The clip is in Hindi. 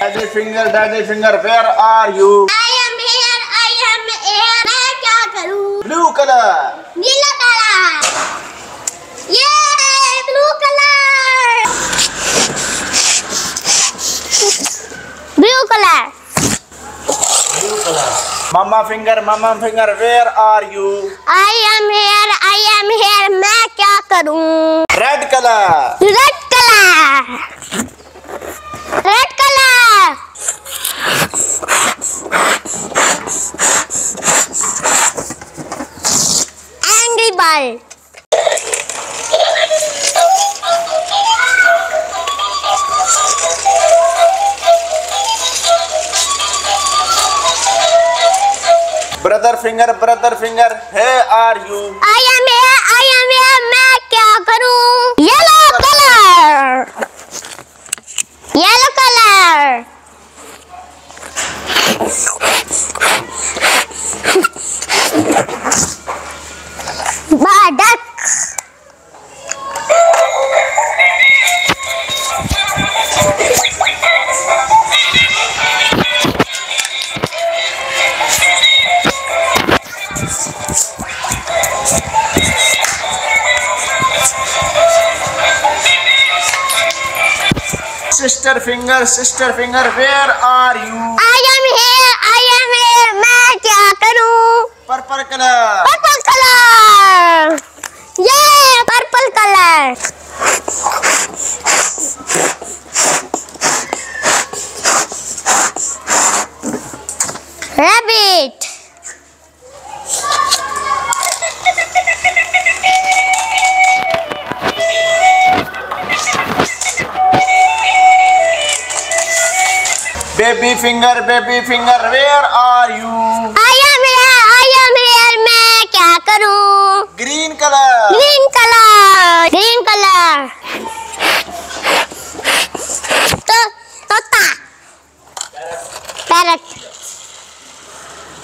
Daddy finger, daddy finger, where are you? I am here, I am here. मैं क्या करूँ? Blue color. नीला कलर ये blue colour blue colour Mama finger, mama finger, where are you? I am here, I am here. मैं क्या करूँ? Red color. Red colour red colour बाल। Brother finger brother finger hey are you I am I am मैं क्या करूँ? Yellow colour yellow colour Sister finger, sister finger, where are you? I am here I am here मैं क्या करूँ Purple color. पर्पल कलर ये purple colour rabbit Baby finger, baby finger, where are you? I am here, I am here. मैं क्या करूँ Green color. Green color. Green colour तो तोता पैरट